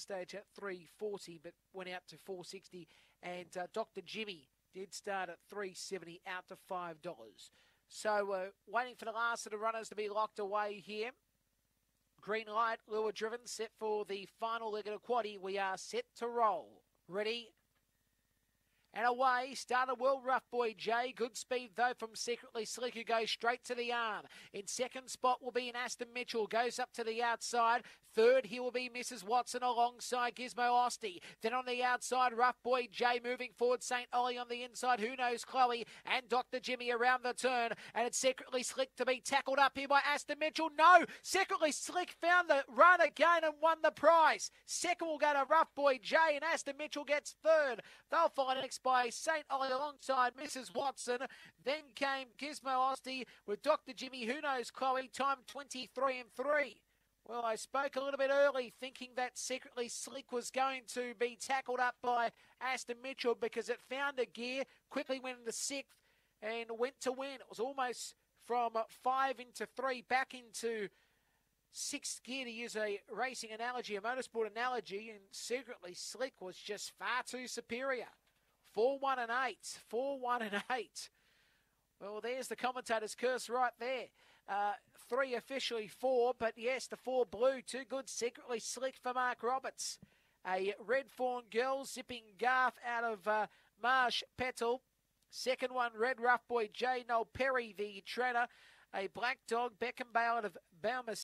stage at 340, but went out to 460. And uh, Dr. Jimmy did start at 370, out to $5. So uh, waiting for the last of the runners to be locked away here. Green light, lure driven, set for the final leg of the quaddy. We are set to roll. Ready, and away, started well, Rough Boy J. Good speed, though, from Secretly Slick, who goes straight to the arm. In second spot will be an Aston Mitchell, goes up to the outside. Third, he will be Mrs. Watson alongside Gizmo Osty. Then on the outside, Rough Boy J moving forward, St. Ollie on the inside. Who knows, Chloe and Dr. Jimmy around the turn. And it's Secretly Slick to be tackled up here by Aston Mitchell. No, Secretly Slick found the run again and won the prize. Second will go to Rough Boy J, and Aston Mitchell gets third. They'll find next by St. Ollie alongside Mrs. Watson. Then came Gizmo Osty with Dr. Jimmy, who knows Chloe, time 23 and 3. Well, I spoke a little bit early thinking that Secretly Slick was going to be tackled up by Aston Mitchell because it found a gear, quickly went into sixth and went to win. It was almost from five into three back into sixth gear to use a racing analogy, a motorsport analogy, and Secretly Slick was just far too superior. 4 1 and 8. 4 1 and 8. Well, there's the commentator's curse right there. Uh, three officially four, but yes, the four blue, too good, secretly slick for Mark Roberts. A red fawn girl zipping Garth out of uh, Marsh Petal. Second one, Red Rough Boy J. Noel Perry, the trainer. A black dog, Beckham Bale out of Balmer